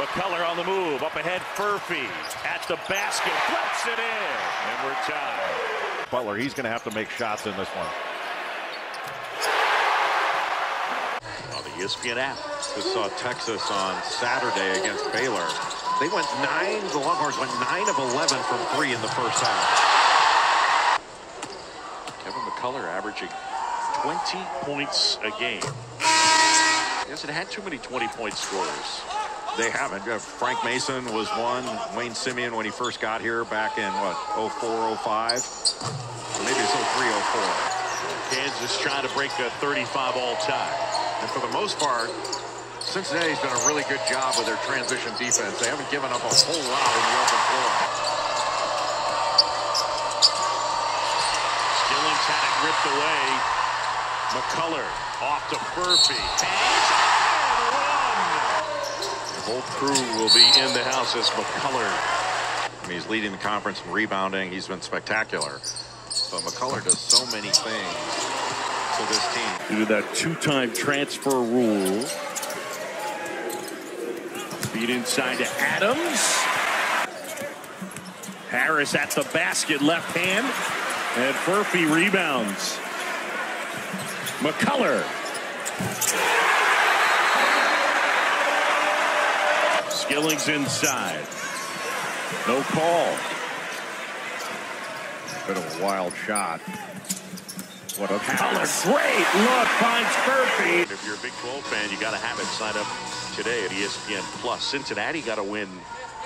McCullar on the move. Up ahead, Furphy at the basket. Flips it in. And we're tied. Butler, he's going to have to make shots in this one. On the ESPN app. Just saw Texas on Saturday against Baylor. They went nine, the Longhorns went nine of 11 from three in the first half. Kevin McCullar averaging 20 points a game. He hasn't had too many 20-point scorers. They haven't. Frank Mason was one. Wayne Simien, when he first got here back in, what, 04, 05? Maybe it's 03, 04. Kansas trying to break a 35 all-time. And for the most part, Cincinnati's done a really good job with their transition defense. They haven't given up a whole lot in the open floor. Skillings had it ripped away. McCullar off to Furphy. Hangs and one. The whole crew will be in the house as McCullar. I mean, he's leading the conference in rebounding. He's been spectacular. But McCullar does so many things to this team. Due to that two-time transfer rule. Feed inside to Adams. Harris at the basket, left hand. And Furphy rebounds. McCullar. Skillings inside. No call. Bit of a wild shot. What a Color, great look, finds Furphy. If you're a Big 12 fan, you got to have it. Sign up today at ESPN Plus. Cincinnati got a win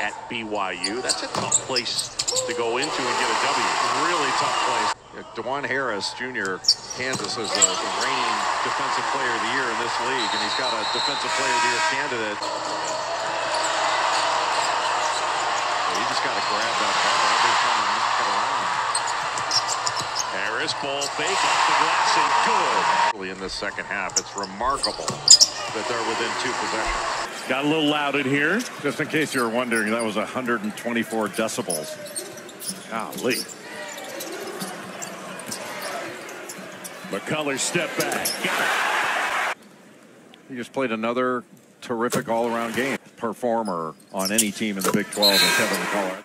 at BYU. That's a tough place to go into and get a W. Really tough place. Dajuan Harris Jr., Kansas is the, the reigning defensive player of the year in this league, and he's got a defensive player of the year candidate. Well, you just got to grab that ball every time knock it around. Harris ball fake off the glass and good. In the second half, it's remarkable that they're within two possessions. Got a little loud in here. Just in case you were wondering, that was 124 decibels. Golly. McCullar step back. Got it. He just played another terrific all-around game. Performer on any team in the Big 12 is Kevin McCullar.